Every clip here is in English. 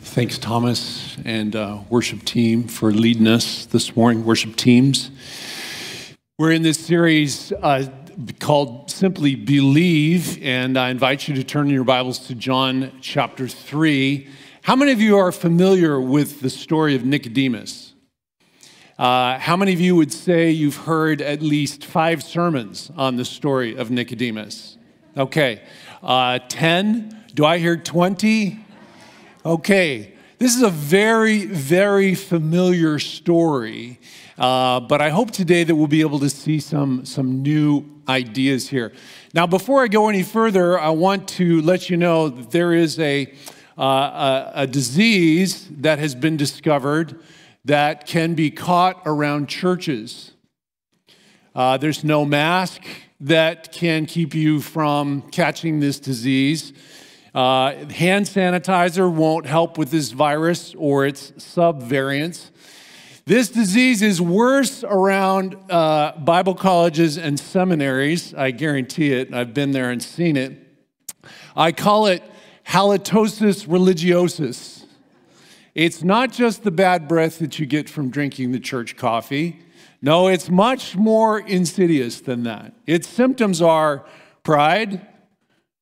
Thanks, Thomas and uh, worship team, for leading us this morning, worship teams. We're in this series uh, called Simply Believe, and I invite you to turn your Bibles to John chapter 3. How many of you are familiar with the story of Nicodemus? Uh, how many of you would say you've heard at least five sermons on the story of Nicodemus? Okay. Uh, 10? Do I hear 20? Okay, this is a very, very familiar story, uh, but I hope today that we'll be able to see some, some new ideas here. Now, before I go any further, I want to let you know that there is a, uh, a, a disease that has been discovered that can be caught around churches. Uh, there's no mask that can keep you from catching this disease. Uh, hand sanitizer won't help with this virus or its subvariants. This disease is worse around uh, Bible colleges and seminaries. I guarantee it. I've been there and seen it. I call it halitosis religiosus. It's not just the bad breath that you get from drinking the church coffee. No, it's much more insidious than that. Its symptoms are pride,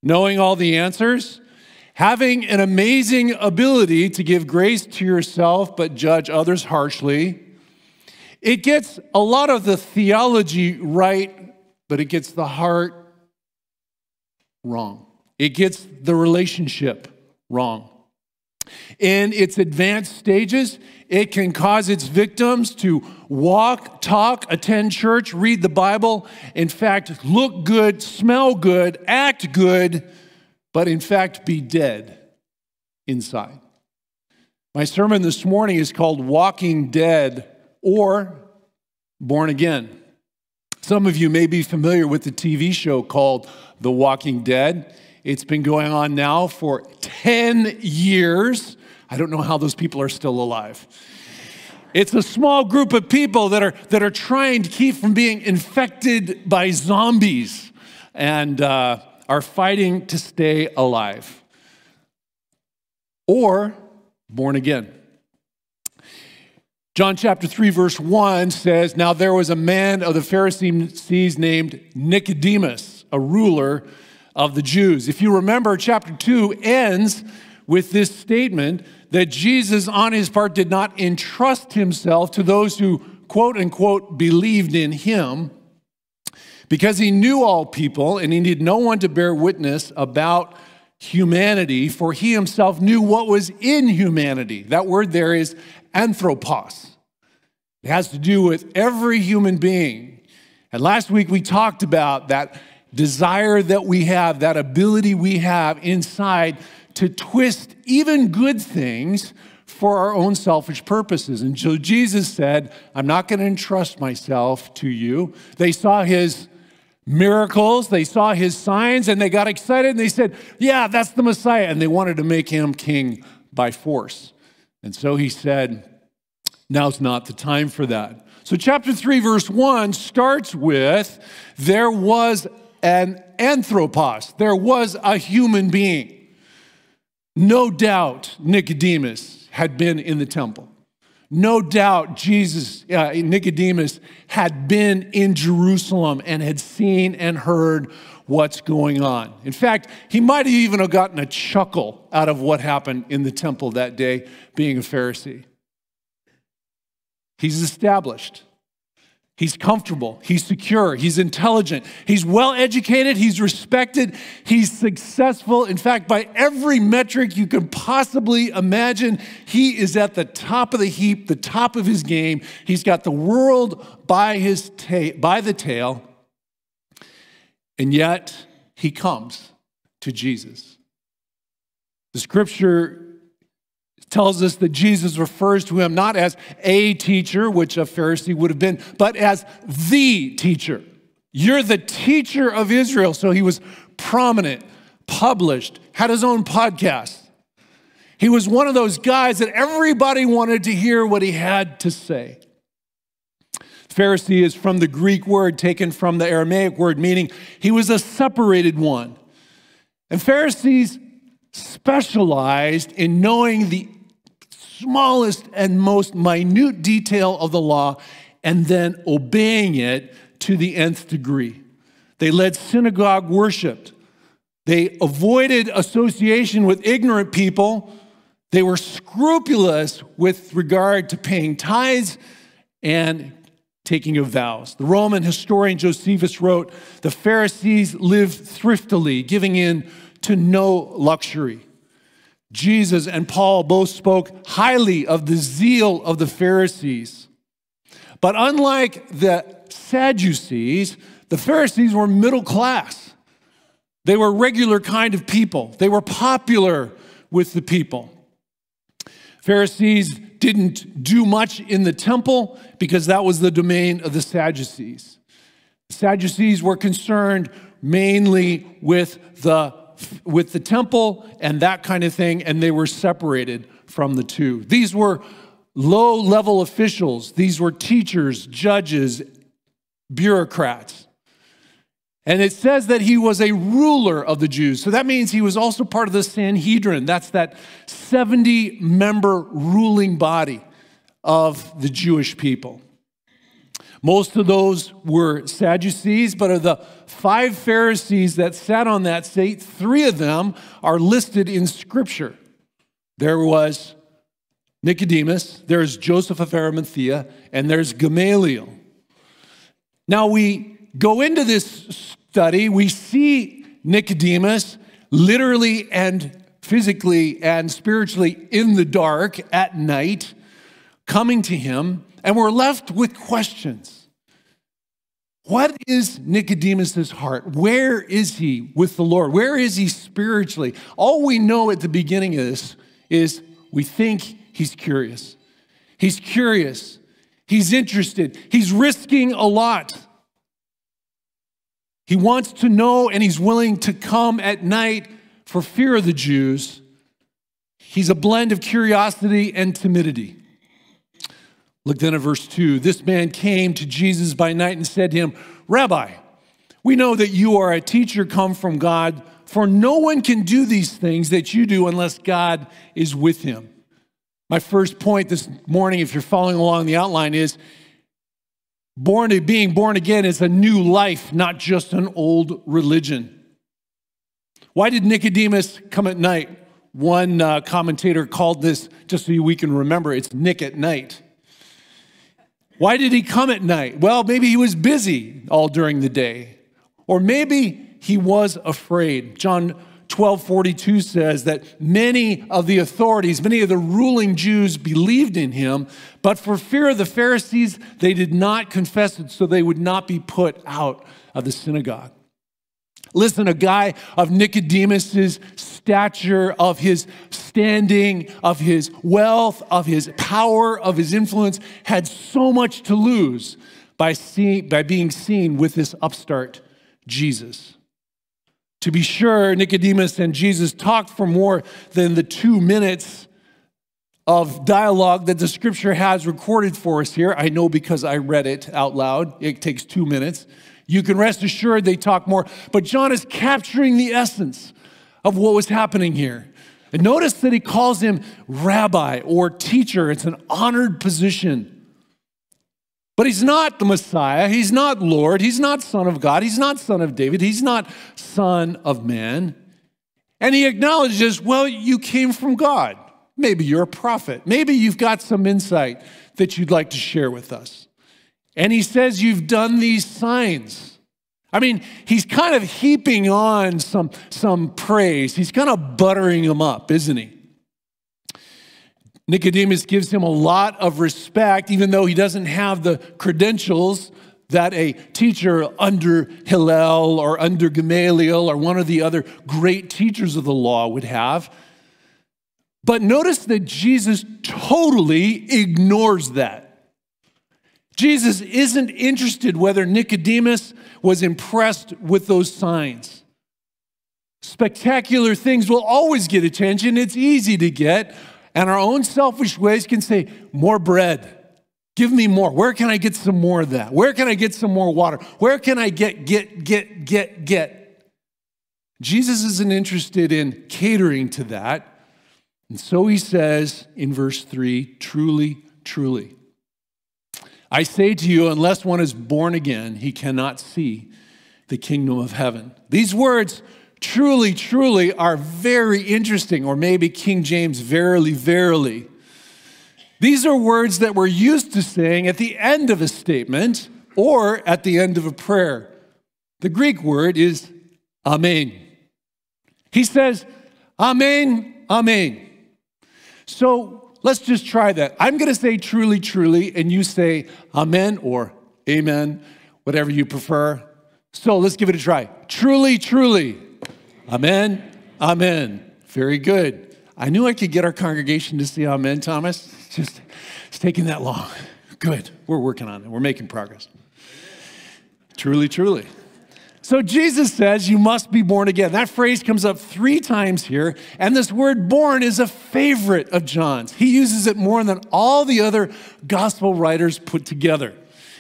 knowing all the answers, having an amazing ability to give grace to yourself but judge others harshly. It gets a lot of the theology right, but it gets the heart wrong. It gets the relationship wrong. In its advanced stages, it can cause its victims to walk, talk, attend church, read the Bible, in fact, look good, smell good, act good, but in fact be dead inside. My sermon this morning is called Walking Dead or Born Again. Some of you may be familiar with the TV show called The Walking Dead. It's been going on now for 10 years. I don't know how those people are still alive. It's a small group of people that are, that are trying to keep from being infected by zombies and uh, are fighting to stay alive or born again. John chapter 3, verse 1 says, Now there was a man of the Pharisees named Nicodemus, a ruler of the Jews. If you remember, chapter 2 ends with this statement that Jesus, on his part, did not entrust himself to those who, quote unquote, believed in him because he knew all people and he needed no one to bear witness about humanity, for he himself knew what was in humanity. That word there is anthropos. It has to do with every human being. And last week we talked about that desire that we have, that ability we have inside to twist even good things for our own selfish purposes. And so Jesus said, I'm not going to entrust myself to you. They saw his miracles, they saw his signs, and they got excited and they said, Yeah, that's the Messiah. And they wanted to make him king by force. And so he said, Now's not the time for that. So, chapter 3, verse 1 starts with there was an anthropos, there was a human being. No doubt Nicodemus had been in the temple. No doubt Jesus, uh, Nicodemus, had been in Jerusalem and had seen and heard what's going on. In fact, he might have even have gotten a chuckle out of what happened in the temple that day, being a Pharisee. He's established. He's comfortable, he's secure, he's intelligent, he's well educated, he's respected, he's successful. In fact, by every metric you can possibly imagine, he is at the top of the heap, the top of his game. He's got the world by his by the tail. And yet, he comes to Jesus. The scripture tells us that Jesus refers to him not as a teacher, which a Pharisee would have been, but as the teacher. You're the teacher of Israel. So he was prominent, published, had his own podcast. He was one of those guys that everybody wanted to hear what he had to say. Pharisee is from the Greek word taken from the Aramaic word, meaning he was a separated one. And Pharisees specialized in knowing the smallest and most minute detail of the law and then obeying it to the nth degree. They led synagogue worship. They avoided association with ignorant people. They were scrupulous with regard to paying tithes and taking of vows. The Roman historian Josephus wrote The Pharisees lived thriftily, giving in to no luxury. Jesus and Paul both spoke highly of the zeal of the Pharisees. But unlike the Sadducees, the Pharisees were middle class. They were regular kind of people. They were popular with the people. Pharisees didn't do much in the temple because that was the domain of the Sadducees. Sadducees were concerned mainly with the, with the temple and that kind of thing, and they were separated from the two. These were low level officials, these were teachers, judges, bureaucrats. And it says that he was a ruler of the Jews. So that means he was also part of the Sanhedrin. That's that 70 member ruling body of the Jewish people. Most of those were Sadducees, but of the five Pharisees that sat on that seat, three of them are listed in Scripture. There was Nicodemus, there's Joseph of Arimathea, and there's Gamaliel. Now we go into this study, we see Nicodemus literally and physically and spiritually in the dark at night coming to him, and we're left with questions. What is Nicodemus's heart? Where is he with the Lord? Where is he spiritually? All we know at the beginning of this is we think he's curious. He's curious. He's interested. He's risking a lot. He wants to know and he's willing to come at night for fear of the Jews. He's a blend of curiosity and timidity. Look then at verse 2. This man came to Jesus by night and said to him, Rabbi, we know that you are a teacher come from God, for no one can do these things that you do unless God is with him. My first point this morning, if you're following along the outline, is Born being born again is a new life, not just an old religion. Why did Nicodemus come at night? One uh, commentator called this, just so we can remember, it's Nick at night. Why did he come at night? Well, maybe he was busy all during the day, or maybe he was afraid. John 1242 says that many of the authorities, many of the ruling Jews believed in him, but for fear of the Pharisees, they did not confess it so they would not be put out of the synagogue. Listen, a guy of Nicodemus's stature, of his standing, of his wealth, of his power, of his influence, had so much to lose by, seeing, by being seen with this upstart Jesus. To be sure, Nicodemus and Jesus talked for more than the two minutes of dialogue that the scripture has recorded for us here. I know because I read it out loud. It takes two minutes. You can rest assured they talk more. But John is capturing the essence of what was happening here. And notice that he calls him rabbi or teacher. It's an honored position. But he's not the Messiah. He's not Lord. He's not Son of God. He's not Son of David. He's not Son of Man. And he acknowledges, well, you came from God. Maybe you're a prophet. Maybe you've got some insight that you'd like to share with us. And he says, You've done these signs. I mean, he's kind of heaping on some, some praise. He's kind of buttering him up, isn't he? Nicodemus gives him a lot of respect, even though he doesn't have the credentials that a teacher under Hillel or under Gamaliel or one of the other great teachers of the law would have. But notice that Jesus totally ignores that. Jesus isn't interested whether Nicodemus was impressed with those signs. Spectacular things will always get attention. It's easy to get. And our own selfish ways can say, More bread. Give me more. Where can I get some more of that? Where can I get some more water? Where can I get, get, get, get, get? Jesus isn't interested in catering to that. And so he says in verse 3 truly, truly. I say to you, unless one is born again, he cannot see the kingdom of heaven. These words, truly, truly, are very interesting, or maybe King James, verily, verily. These are words that we're used to saying at the end of a statement or at the end of a prayer. The Greek word is amen. He says, amen, amen. So let's just try that. I'm going to say truly, truly, and you say amen or amen, whatever you prefer. So let's give it a try. Truly, truly. Amen, amen. Very good. I knew I could get our congregation to say amen, Thomas. It's Just, it's taking that long. Good. We're working on it. We're making progress. Truly, truly. So Jesus says you must be born again. That phrase comes up three times here, and this word born is a favorite of John's. He uses it more than all the other gospel writers put together.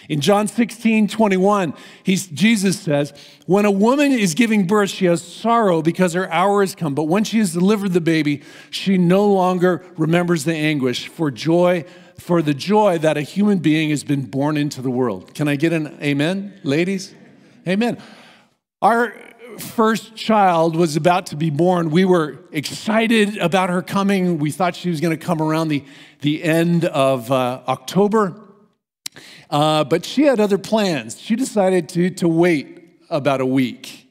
In John 16, 21, Jesus says, When a woman is giving birth, she has sorrow because her hour has come. But when she has delivered the baby, she no longer remembers the anguish for joy, for the joy that a human being has been born into the world. Can I get an amen, ladies? Amen. Our first child was about to be born. We were excited about her coming. We thought she was going to come around the, the end of uh, October. Uh, but she had other plans. She decided to, to wait about a week.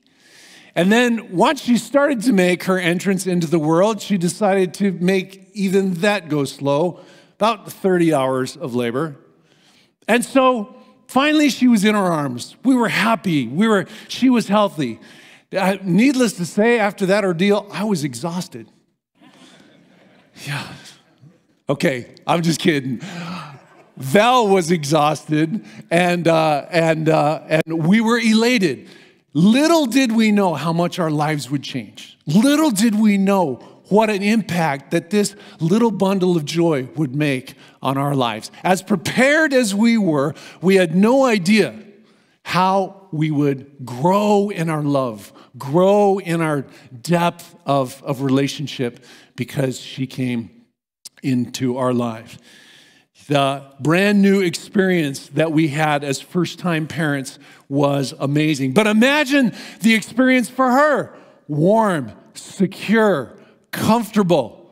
And then once she started to make her entrance into the world, she decided to make even that go slow, about 30 hours of labor. And so finally she was in our arms. We were happy. We were, she was healthy. Uh, needless to say, after that ordeal, I was exhausted. Yeah. Okay, I'm just kidding. Val was exhausted, and, uh, and, uh, and we were elated. Little did we know how much our lives would change. Little did we know what an impact that this little bundle of joy would make on our lives. As prepared as we were, we had no idea how we would grow in our love, grow in our depth of, of relationship because she came into our lives the brand new experience that we had as first time parents was amazing. But imagine the experience for her warm, secure, comfortable.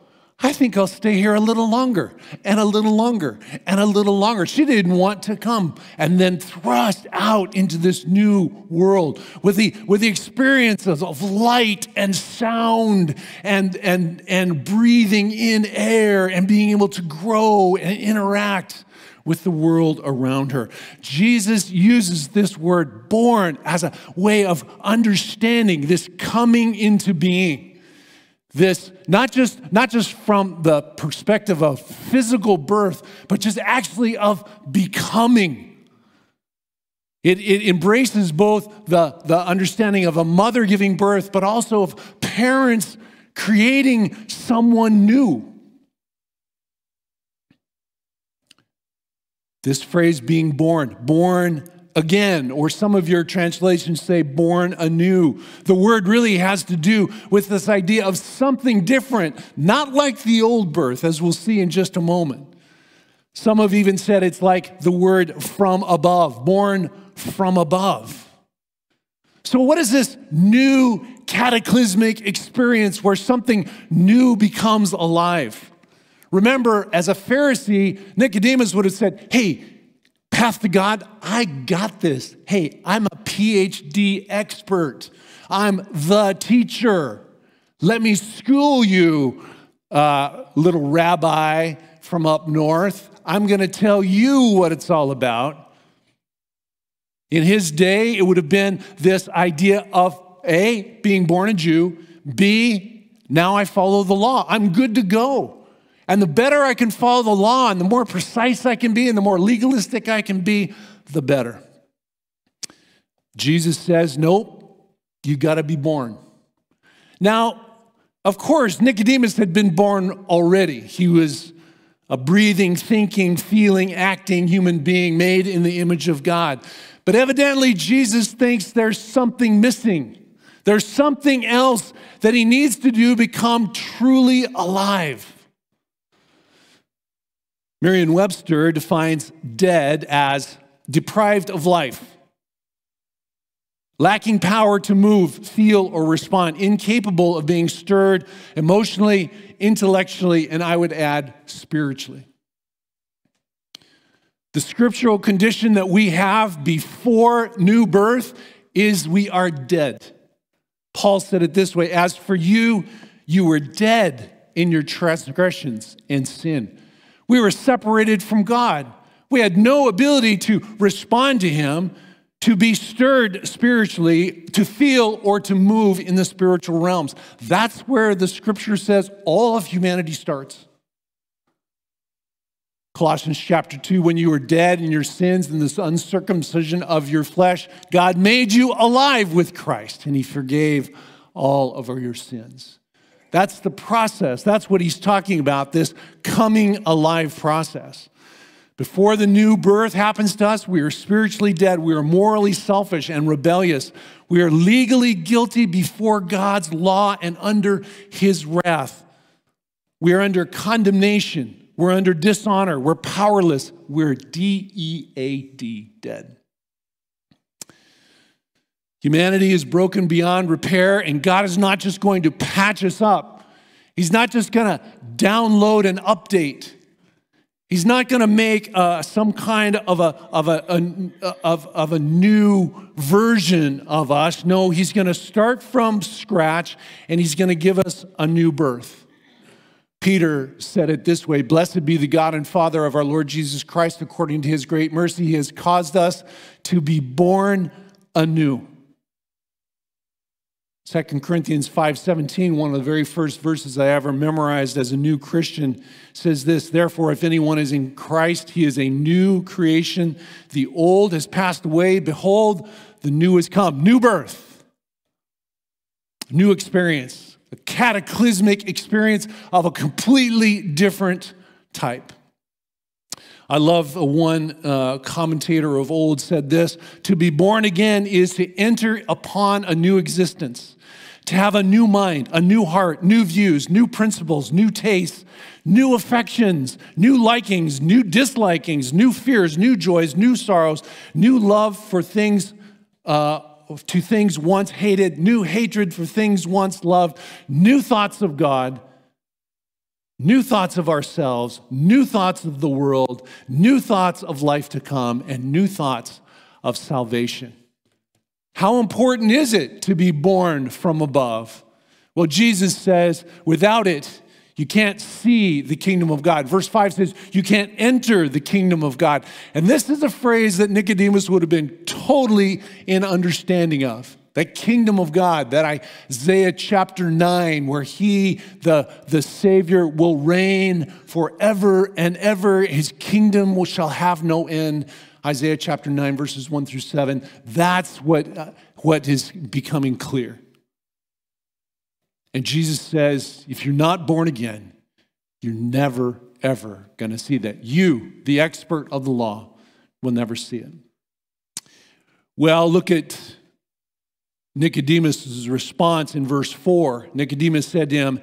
I think I'll stay here a little longer and a little longer and a little longer. She didn't want to come and then thrust out into this new world with the, with the experiences of light and sound and, and, and breathing in air and being able to grow and interact with the world around her. Jesus uses this word born as a way of understanding this coming into being this not just not just from the perspective of physical birth but just actually of becoming. It, it embraces both the, the understanding of a mother giving birth but also of parents creating someone new. This phrase being born born again, or some of your translations say born anew. The word really has to do with this idea of something different, not like the old birth, as we'll see in just a moment. Some have even said it's like the word from above, born from above. So, what is this new cataclysmic experience where something new becomes alive? Remember, as a Pharisee, Nicodemus would have said, Hey, path to God, I got this. Hey, I'm a PhD expert. I'm the teacher. Let me school you, uh, little rabbi from up north. I'm going to tell you what it's all about. In his day, it would have been this idea of A, being born a Jew, B, now I follow the law. I'm good to go. And the better I can follow the law and the more precise I can be and the more legalistic I can be, the better. Jesus says, Nope, you got to be born. Now, of course, Nicodemus had been born already. He was a breathing, thinking, feeling, acting human being made in the image of God. But evidently, Jesus thinks there's something missing. There's something else that he needs to do become truly alive. Merriam Webster defines dead as deprived of life, lacking power to move, feel, or respond, incapable of being stirred emotionally, intellectually, and I would add spiritually. The scriptural condition that we have before new birth is we are dead. Paul said it this way As for you, you were dead in your transgressions and sin. We were separated from God. We had no ability to respond to Him, to be stirred spiritually, to feel or to move in the spiritual realms. That's where the scripture says all of humanity starts. Colossians chapter 2 when you were dead in your sins and this uncircumcision of your flesh, God made you alive with Christ and he forgave all of your sins. That's the process. That's what he's talking about this coming alive process. Before the new birth happens to us, we are spiritually dead. We are morally selfish and rebellious. We are legally guilty before God's law and under his wrath. We are under condemnation. We're under dishonor. We're powerless. We're D E A D, dead. Humanity is broken beyond repair, and God is not just going to patch us up. He's not just going to download and update. He's not going to make uh, some kind of a, of, a, a, of, of a new version of us. No, he's going to start from scratch and he's going to give us a new birth. Peter said it this way Blessed be the God and Father of our Lord Jesus Christ, according to his great mercy, he has caused us to be born anew. 2 Corinthians 5:17, one of the very first verses I ever memorized as a new Christian, says this, therefore if anyone is in Christ, he is a new creation. The old has passed away, behold, the new has come. New birth. New experience a cataclysmic experience of a completely different type. I love one uh, commentator of old said this to be born again is to enter upon a new existence, to have a new mind, a new heart, new views, new principles, new tastes, new affections, new likings, new dislikings, new fears, new joys, new sorrows, new love for things. Uh, to things once hated, new hatred for things once loved, new thoughts of God, new thoughts of ourselves, new thoughts of the world, new thoughts of life to come, and new thoughts of salvation. How important is it to be born from above? Well, Jesus says, without it, you can't see the kingdom of God. Verse 5 says, You can't enter the kingdom of God. And this is a phrase that Nicodemus would have been totally in understanding of. That kingdom of God, that Isaiah chapter 9, where he, the, the Savior, will reign forever and ever. His kingdom will, shall have no end. Isaiah chapter 9, verses 1 through 7. That's what, uh, what is becoming clear. And Jesus says, if you're not born again, you're never, ever going to see that. You, the expert of the law, will never see it. Well, look at Nicodemus' response in verse 4. Nicodemus said to him,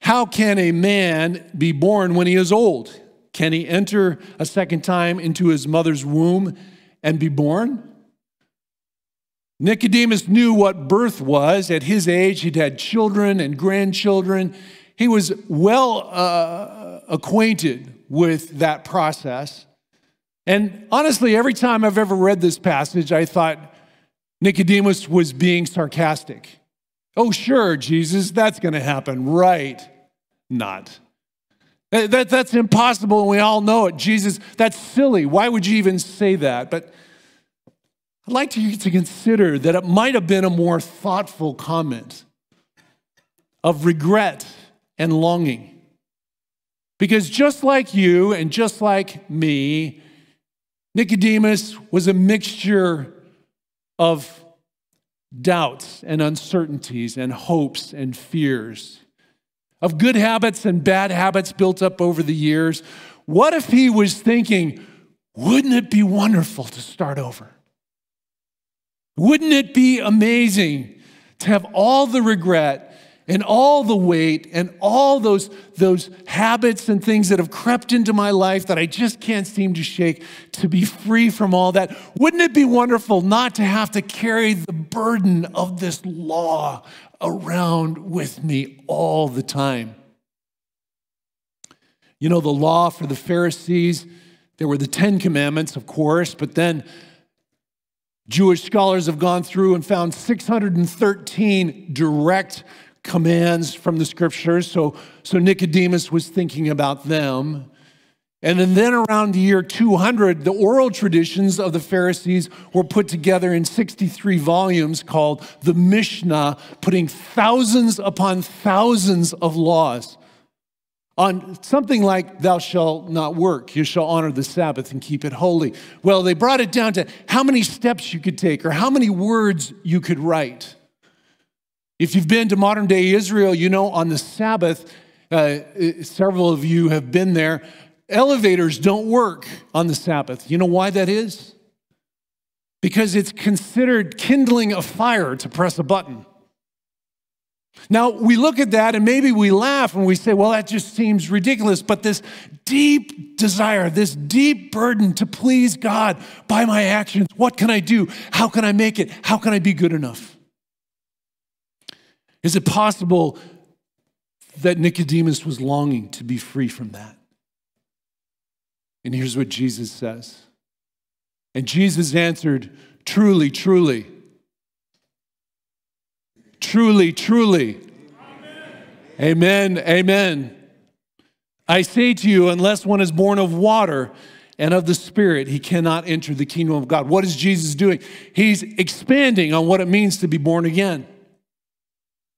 How can a man be born when he is old? Can he enter a second time into his mother's womb and be born? Nicodemus knew what birth was. At his age, he'd had children and grandchildren. He was well uh, acquainted with that process. And honestly, every time I've ever read this passage, I thought Nicodemus was being sarcastic. Oh, sure, Jesus, that's going to happen. Right. Not. That, that, that's impossible, and we all know it. Jesus, that's silly. Why would you even say that? But I'd like you to consider that it might have been a more thoughtful comment of regret and longing. Because just like you and just like me, Nicodemus was a mixture of doubts and uncertainties and hopes and fears, of good habits and bad habits built up over the years. What if he was thinking, wouldn't it be wonderful to start over? Wouldn't it be amazing to have all the regret and all the weight and all those, those habits and things that have crept into my life that I just can't seem to shake, to be free from all that. Wouldn't it be wonderful not to have to carry the burden of this law around with me all the time? You know, the law for the Pharisees, there were the Ten Commandments, of course, but then Jewish scholars have gone through and found 613 direct commands from the scriptures. So, so Nicodemus was thinking about them. And then, around the year 200, the oral traditions of the Pharisees were put together in 63 volumes called the Mishnah, putting thousands upon thousands of laws on something like, Thou shalt not work, you shall honor the Sabbath and keep it holy. Well, they brought it down to how many steps you could take or how many words you could write. If you've been to modern day Israel, you know on the Sabbath, uh, several of you have been there. Elevators don't work on the Sabbath. You know why that is? Because it's considered kindling a fire to press a button. Now, we look at that and maybe we laugh and we say, well, that just seems ridiculous. But this deep desire, this deep burden to please God by my actions, what can I do? How can I make it? How can I be good enough? Is it possible that Nicodemus was longing to be free from that? And here's what Jesus says. And Jesus answered, Truly, truly, truly, truly. Amen. amen, amen. I say to you, unless one is born of water and of the Spirit, he cannot enter the kingdom of God. What is Jesus doing? He's expanding on what it means to be born again.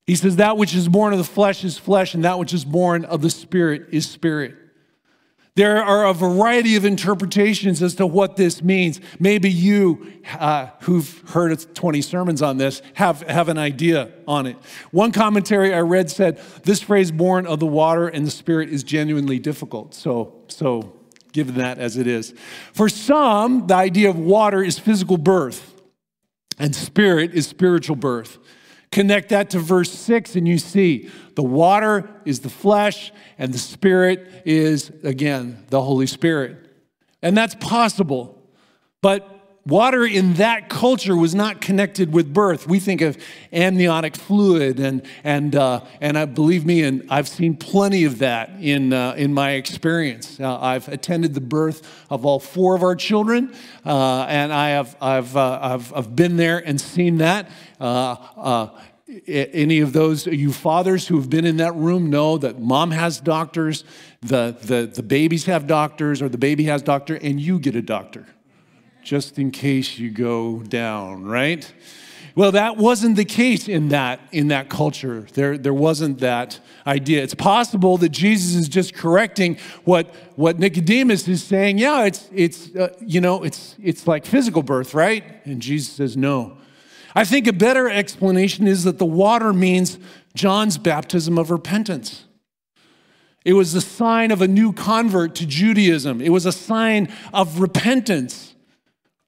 He says, That which is born of the flesh is flesh, and that which is born of the spirit is spirit. There are a variety of interpretations as to what this means. Maybe you, uh, who've heard 20 sermons on this, have, have an idea on it. One commentary I read said this phrase, born of the water and the spirit, is genuinely difficult. So, so given that as it is. For some, the idea of water is physical birth, and spirit is spiritual birth. Connect that to verse 6, and you see the water is the flesh, and the spirit is, again, the Holy Spirit. And that's possible. But water in that culture was not connected with birth. We think of amniotic fluid, and, and, uh, and I, believe me, and I've seen plenty of that in, uh, in my experience. Uh, I've attended the birth of all four of our children, uh, and I have, I've, uh, I've, I've been there and seen that. Uh, any of those you fathers who have been in that room know that mom has doctors, the, the, the babies have doctors, or the baby has doctor, and you get a doctor just in case you go down, right? Well, that wasn't the case in that, in that culture. There, there wasn't that idea. It's possible that Jesus is just correcting what, what Nicodemus is saying. Yeah, it's, it's, uh, you know, it's, it's like physical birth, right? And Jesus says, no. I think a better explanation is that the water means John's baptism of repentance. It was a sign of a new convert to Judaism. It was a sign of repentance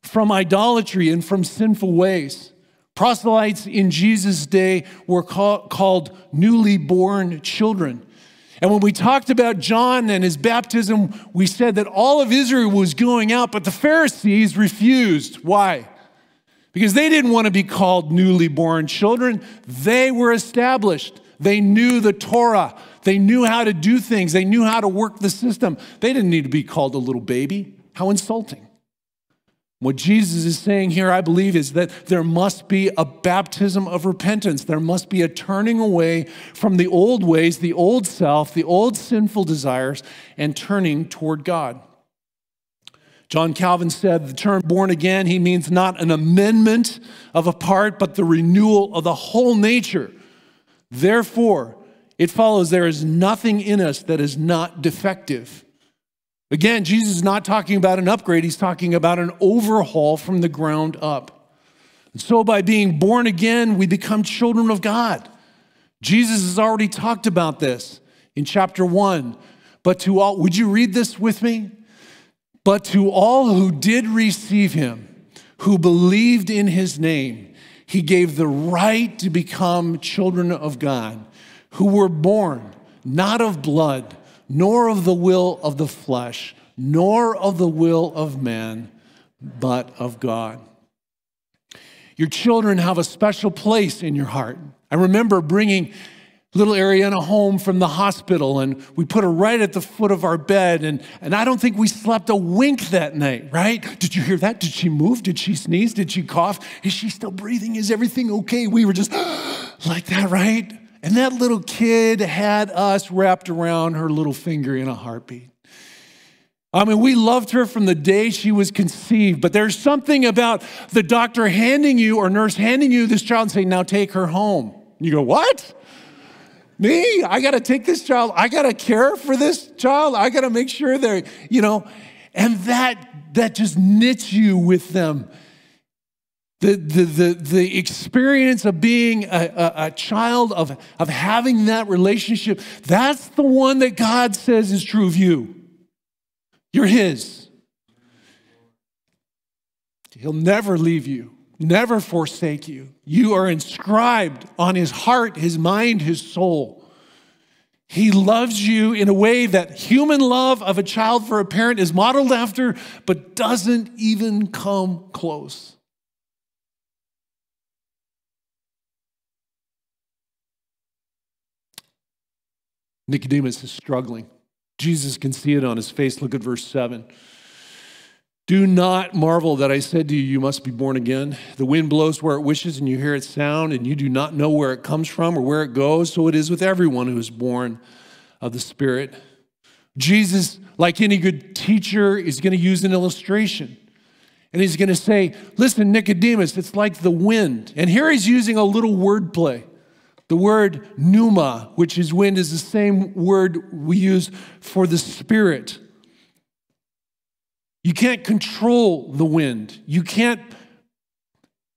from idolatry and from sinful ways. Proselytes in Jesus' day were call, called newly born children. And when we talked about John and his baptism, we said that all of Israel was going out, but the Pharisees refused. Why? because they didn't want to be called newly born children. They were established. They knew the Torah. They knew how to do things. They knew how to work the system. They didn't need to be called a little baby. How insulting. What Jesus is saying here, I believe, is that there must be a baptism of repentance. There must be a turning away from the old ways, the old self, the old sinful desires, and turning toward God. John Calvin said the term born again, he means not an amendment of a part, but the renewal of the whole nature. Therefore, it follows there is nothing in us that is not defective. Again, Jesus is not talking about an upgrade, he's talking about an overhaul from the ground up. And so, by being born again, we become children of God. Jesus has already talked about this in chapter one. But to all, would you read this with me? But to all who did receive him, who believed in his name, He gave the right to become children of God who were born not of blood, nor of the will of the flesh, nor of the will of man, but of God. Your children have a special place in your heart. I remember bringing little Ariana home from the hospital and we put her right at the foot of our bed and, and I don't think we slept a wink that night, right? Did you hear that? Did she move? Did she sneeze? Did she cough? Is she still breathing? Is everything okay? We were just like that, right? And that little kid had us wrapped around her little finger in a heartbeat. I mean, we loved her from the day she was conceived, but there's something about the doctor handing you or nurse handing you this child and saying, now take her home. You go, what? Me? I got to take this child. I got to care for this child. I got to make sure they're, you know, and that that just knits you with them. The, the, the, the experience of being a, a, a, child, of, of having that relationship, that's the one that God says is true of you. You're His. He'll never leave you never forsake you. You are inscribed on his heart, his mind, his soul. He loves you in a way that human love of a child for a parent is modeled after, but doesn't even come close. Nicodemus is struggling. Jesus can see it on his face. Look at verse 7. Do not marvel that I said to you, You must be born again. The wind blows where it wishes, and you hear its sound, and you do not know where it comes from or where it goes. So it is with everyone who is born of the Spirit. Jesus, like any good teacher, is going to use an illustration. And he's going to say, Listen, Nicodemus, it's like the wind. And here he's using a little wordplay. The word pneuma, which is wind, is the same word we use for the Spirit. You can't control the wind. You can't,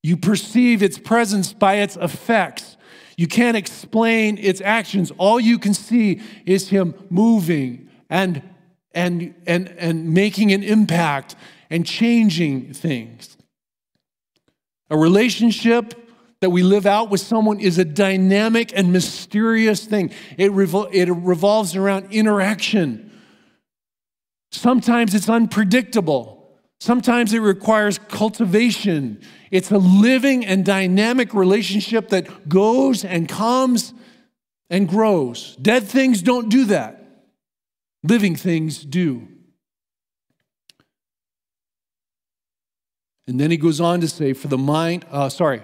you perceive its presence by its effects. You can't explain its actions. All you can see is him moving and, and, and, and making an impact and changing things. A relationship that we live out with someone is a dynamic and mysterious thing. It, revol- it revolves around interaction Sometimes it's unpredictable. Sometimes it requires cultivation. It's a living and dynamic relationship that goes and comes and grows. Dead things don't do that, living things do. And then he goes on to say, for the mind, uh, sorry,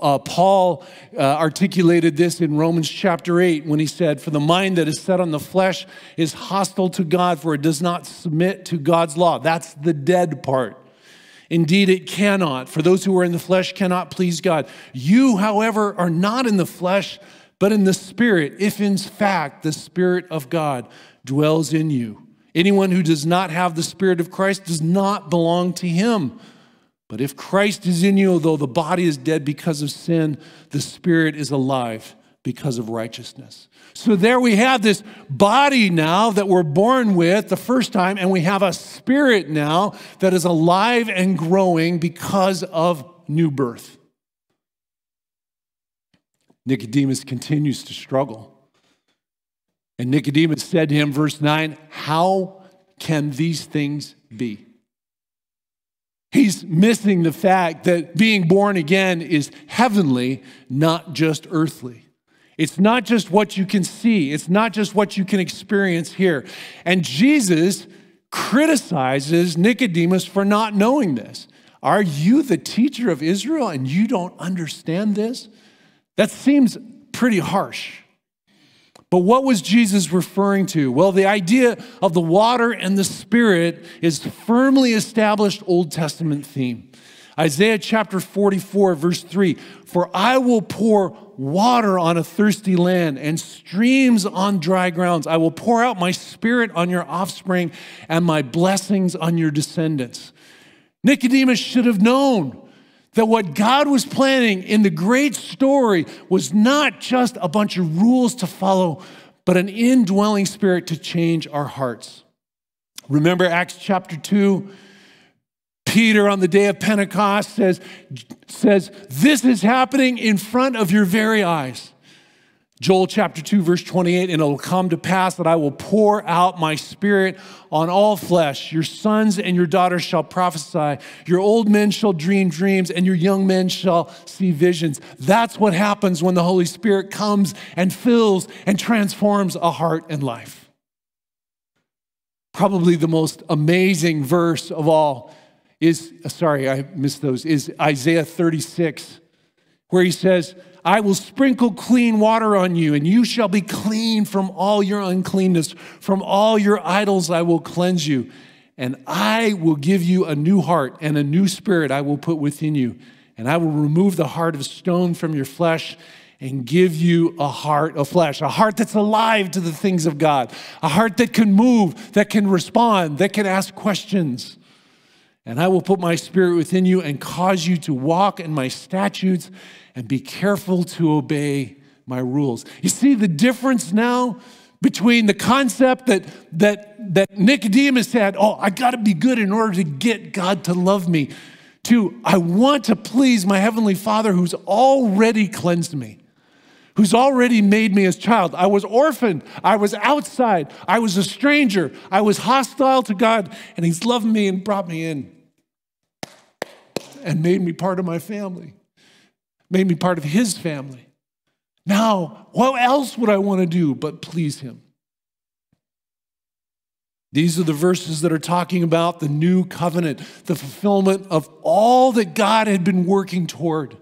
uh, Paul uh, articulated this in Romans chapter 8 when he said, For the mind that is set on the flesh is hostile to God, for it does not submit to God's law. That's the dead part. Indeed, it cannot. For those who are in the flesh cannot please God. You, however, are not in the flesh, but in the Spirit, if in fact the Spirit of God dwells in you. Anyone who does not have the Spirit of Christ does not belong to him. But if Christ is in you, though the body is dead because of sin, the spirit is alive because of righteousness. So there we have this body now that we're born with the first time, and we have a spirit now that is alive and growing because of new birth. Nicodemus continues to struggle. And Nicodemus said to him, verse 9, How can these things be? He's missing the fact that being born again is heavenly, not just earthly. It's not just what you can see, it's not just what you can experience here. And Jesus criticizes Nicodemus for not knowing this. Are you the teacher of Israel and you don't understand this? That seems pretty harsh. But what was Jesus referring to? Well, the idea of the water and the Spirit is firmly established Old Testament theme. Isaiah chapter 44, verse 3 For I will pour water on a thirsty land and streams on dry grounds. I will pour out my spirit on your offspring and my blessings on your descendants. Nicodemus should have known that what God was planning in the great story was not just a bunch of rules to follow, but an indwelling spirit to change our hearts. Remember Acts chapter 2? Peter on the day of Pentecost says, says, This is happening in front of your very eyes. Joel chapter 2, verse 28, and it will come to pass that I will pour out my spirit on all flesh. Your sons and your daughters shall prophesy. Your old men shall dream dreams, and your young men shall see visions. That's what happens when the Holy Spirit comes and fills and transforms a heart and life. Probably the most amazing verse of all is, sorry, I missed those, is Isaiah 36, where he says, I will sprinkle clean water on you, and you shall be clean from all your uncleanness. From all your idols I will cleanse you. And I will give you a new heart, and a new spirit I will put within you. And I will remove the heart of stone from your flesh and give you a heart of flesh, a heart that's alive to the things of God, a heart that can move, that can respond, that can ask questions. And I will put my spirit within you and cause you to walk in my statutes and be careful to obey my rules. You see the difference now between the concept that, that, that Nicodemus had, oh, I got to be good in order to get God to love me, to I want to please my Heavenly Father who's already cleansed me, who's already made me his child. I was orphaned, I was outside, I was a stranger, I was hostile to God, and He's loved me and brought me in and made me part of my family made me part of his family. Now, what else would I want to do but please him? These are the verses that are talking about the new covenant, the fulfillment of all that God had been working toward.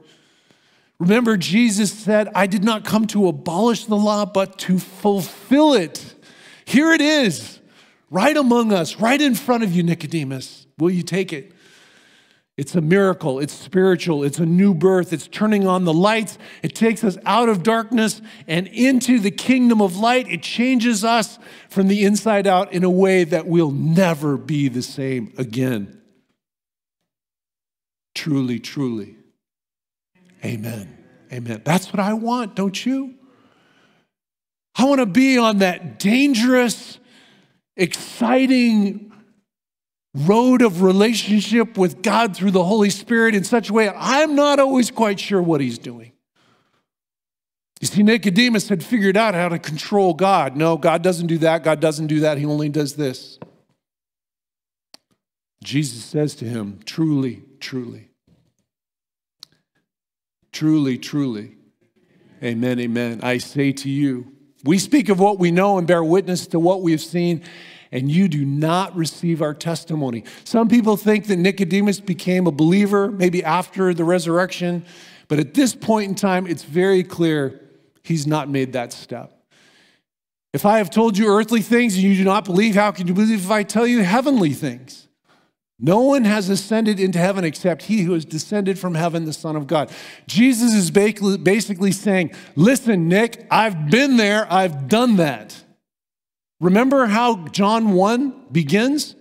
Remember, Jesus said, I did not come to abolish the law, but to fulfill it. Here it is, right among us, right in front of you, Nicodemus. Will you take it? It's a miracle. It's spiritual. It's a new birth. It's turning on the lights. It takes us out of darkness and into the kingdom of light. It changes us from the inside out in a way that we'll never be the same again. Truly, truly. Amen. Amen. That's what I want, don't you? I want to be on that dangerous, exciting road of relationship with God through the Holy Spirit in such a way I'm not always quite sure what he's doing. You see, Nicodemus had figured out how to control God. No, God doesn't do that. God doesn't do that. He only does this. Jesus says to him, Truly, truly, truly, truly, amen, amen. I say to you, we speak of what we know and bear witness to what we have seen and you do not receive our testimony. Some people think that Nicodemus became a believer maybe after the resurrection, but at this point in time, it's very clear he's not made that step. If I have told you earthly things and you do not believe, how can you believe if I tell you heavenly things? No one has ascended into heaven except he who has descended from heaven, the Son of God. Jesus is basically saying, Listen, Nick, I've been there, I've done that. Remember how John 1 begins?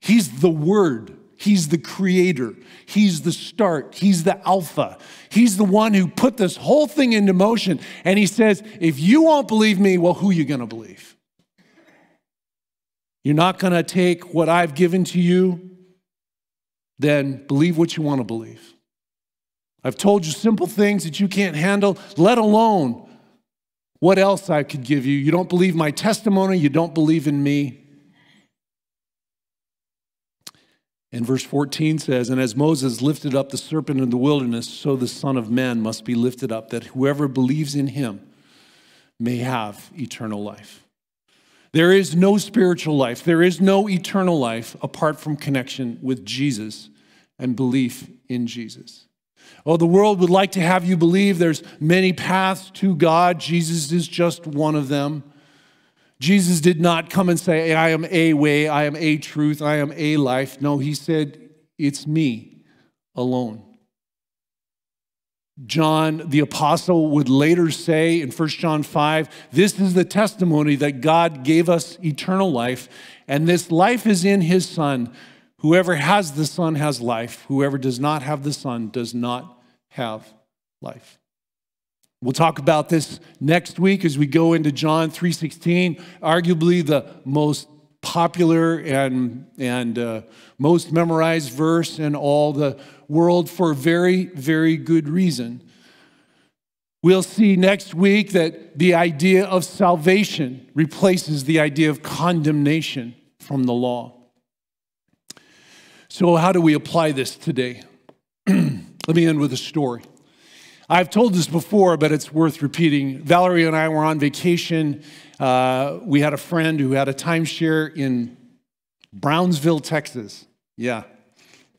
He's the Word. He's the creator. He's the start. He's the Alpha. He's the one who put this whole thing into motion. And he says, if you won't believe me, well, who are you going to believe? You're not going to take what I've given to you, then believe what you want to believe. I've told you simple things that you can't handle, let alone what else I could give you? You don't believe my testimony, you don't believe in me. And verse 14 says, And as Moses lifted up the serpent in the wilderness, so the Son of Man must be lifted up, that whoever believes in him may have eternal life. There is no spiritual life, there is no eternal life apart from connection with Jesus and belief in Jesus. Oh, the world would like to have you believe there's many paths to God. Jesus is just one of them. Jesus did not come and say, I am a way, I am a truth, I am a life. No, he said, It's me alone. John the apostle would later say in 1 John 5, This is the testimony that God gave us eternal life, and this life is in his Son. Whoever has the Son has life. Whoever does not have the Son does not have life. We'll talk about this next week as we go into John 3:16, arguably the most popular and, and uh, most memorized verse in all the world for very, very good reason. We'll see next week that the idea of salvation replaces the idea of condemnation from the law. So, how do we apply this today? Let me end with a story. I've told this before, but it's worth repeating. Valerie and I were on vacation. Uh, we had a friend who had a timeshare in Brownsville, Texas. Yeah,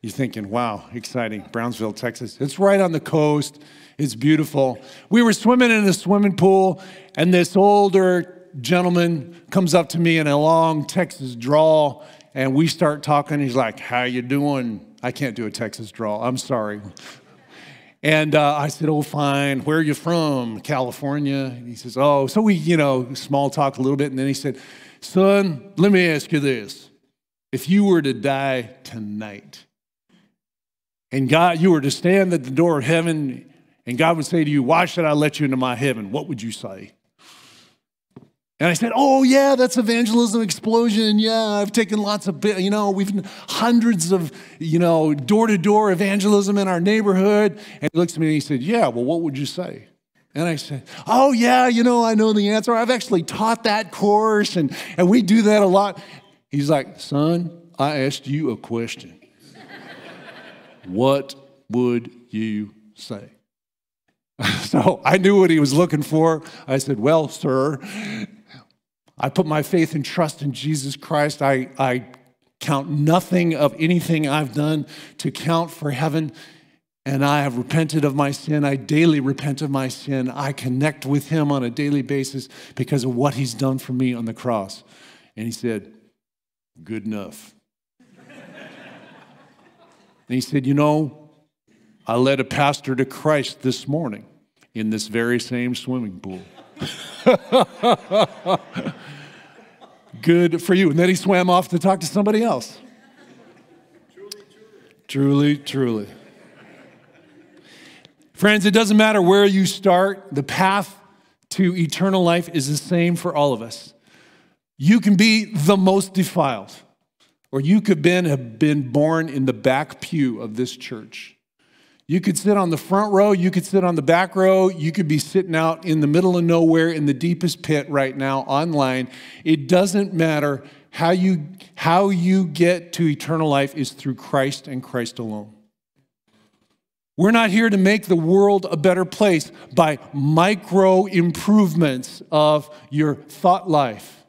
you're thinking, wow, exciting, Brownsville, Texas. It's right on the coast, it's beautiful. We were swimming in the swimming pool, and this older gentleman comes up to me in a long Texas drawl, and we start talking. He's like, How you doing? I can't do a Texas drawl. I'm sorry. And uh, I said, Oh, fine. Where are you from? California. And he says, Oh, so we, you know, small talk a little bit. And then he said, Son, let me ask you this. If you were to die tonight, and God, you were to stand at the door of heaven, and God would say to you, Why should I let you into my heaven? What would you say? And I said, Oh, yeah, that's evangelism explosion. Yeah, I've taken lots of, you know, we've hundreds of, you know, door to door evangelism in our neighborhood. And he looks at me and he said, Yeah, well, what would you say? And I said, Oh, yeah, you know, I know the answer. I've actually taught that course and, and we do that a lot. He's like, Son, I asked you a question. what would you say? so I knew what he was looking for. I said, Well, sir, I put my faith and trust in Jesus Christ. I, I count nothing of anything I've done to count for heaven. And I have repented of my sin. I daily repent of my sin. I connect with him on a daily basis because of what he's done for me on the cross. And he said, Good enough. and he said, You know, I led a pastor to Christ this morning in this very same swimming pool. Good for you. And then he swam off to talk to somebody else. Truly, truly. truly. Friends, it doesn't matter where you start, the path to eternal life is the same for all of us. You can be the most defiled, or you could been, have been born in the back pew of this church. You could sit on the front row, you could sit on the back row, you could be sitting out in the middle of nowhere in the deepest pit right now online. It doesn't matter how you how you get to eternal life is through Christ and Christ alone. We're not here to make the world a better place by micro improvements of your thought life.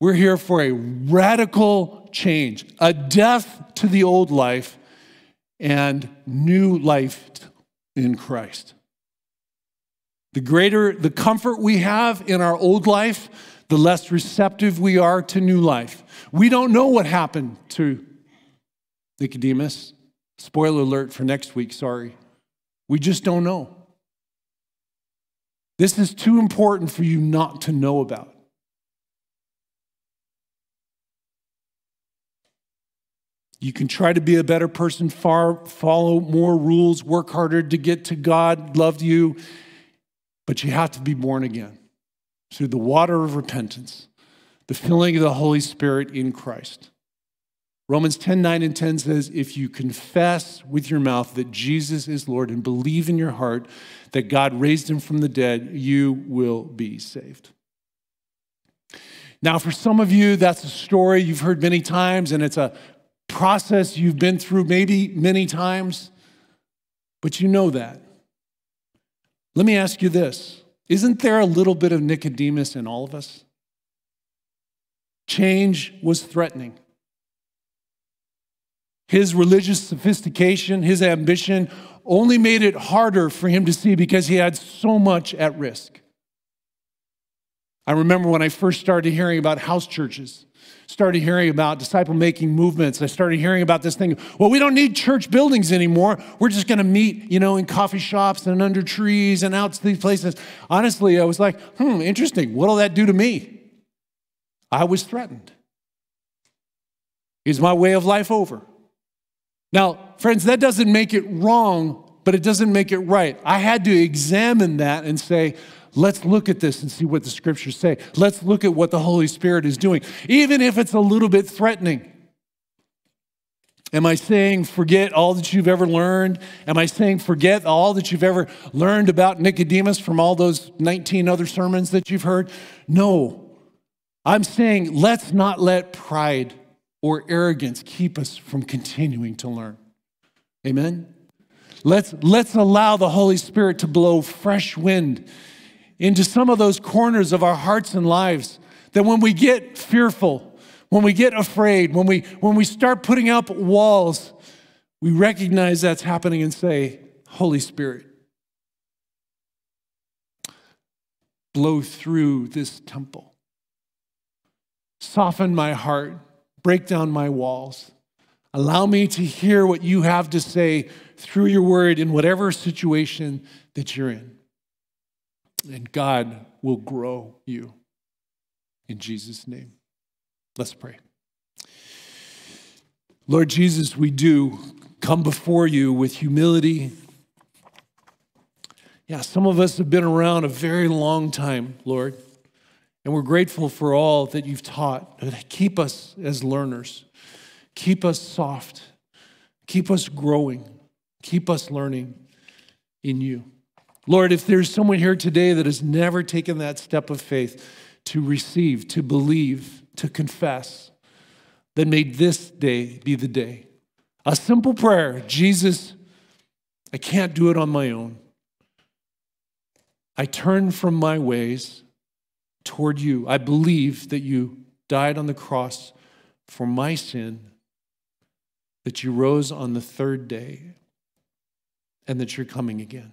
We're here for a radical change, a death to the old life and new life in Christ. The greater the comfort we have in our old life, the less receptive we are to new life. We don't know what happened to Nicodemus. Spoiler alert for next week, sorry. We just don't know. This is too important for you not to know about. You can try to be a better person, far, follow more rules, work harder to get to God, love you, but you have to be born again through the water of repentance, the filling of the Holy Spirit in Christ. Romans 10 9 and 10 says, If you confess with your mouth that Jesus is Lord and believe in your heart that God raised him from the dead, you will be saved. Now, for some of you, that's a story you've heard many times, and it's a process you've been through maybe many times, but you know that. Let me ask you this Isn't there a little bit of Nicodemus in all of us? Change was threatening. His religious sophistication, his ambition only made it harder for him to see because he had so much at risk. I remember when I first started hearing about house churches started hearing about disciple making movements. I started hearing about this thing. Well, we don't need church buildings anymore. We're just going to meet, you know, in coffee shops and under trees and out to these places. Honestly, I was like, hmm, interesting. What'll that do to me? I was threatened. Is my way of life over? Now, friends, that doesn't make it wrong, but it doesn't make it right. I had to examine that and say, let's look at this and see what the scriptures say. Let's look at what the Holy Spirit is doing, even if it's a little bit threatening. Am I saying forget all that you've ever learned? Am I saying forget all that you've ever learned about Nicodemus from all those 19 other sermons that you've heard? No. I'm saying let's not let pride or arrogance keep us from continuing to learn. Amen? Let's, let's allow the Holy Spirit to blow fresh wind into some of those corners of our hearts and lives that when we get fearful, when we get afraid, when we, when we start putting up walls, we recognize that's happening and say, Holy Spirit, blow through this temple. Soften my heart, break down my walls. Allow me to hear what you have to say through your word in whatever situation that you're in. And God will grow you in Jesus' name. Let's pray. Lord Jesus, we do come before you with humility. Yeah, some of us have been around a very long time, Lord, and we're grateful for all that you've taught. Keep us as learners, keep us soft, keep us growing, keep us learning in you. Lord, if there's someone here today that has never taken that step of faith to receive, to believe, to confess, then may this day be the day. A simple prayer Jesus, I can't do it on my own. I turn from my ways toward you. I believe that you died on the cross for my sin, that you rose on the third day, and that you're coming again.